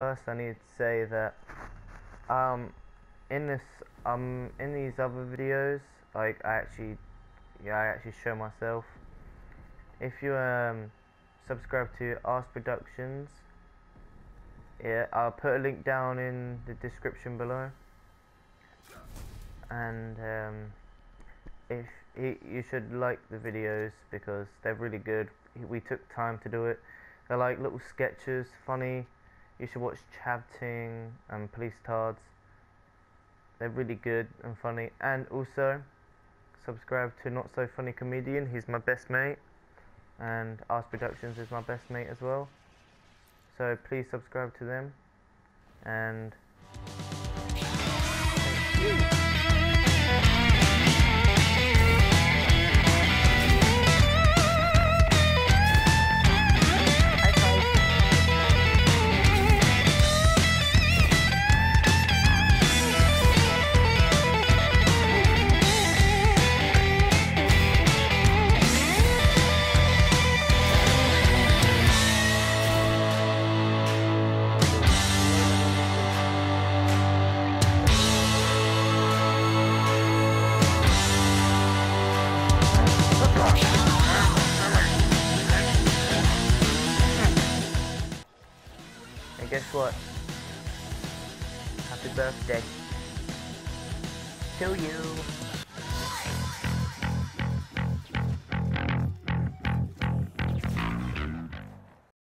First, I need to say that um, in this um in these other videos, like I actually, yeah, I actually show myself. If you um subscribe to Arse Productions, yeah, I'll put a link down in the description below. And um, if he, you should like the videos because they're really good. We took time to do it. They're like little sketches, funny. You should watch Chav Ting and Police Tards. They're really good and funny. And also, subscribe to Not So Funny Comedian. He's my best mate. And Arse Productions is my best mate as well. So please subscribe to them. And. And guess what? Happy birthday. To you.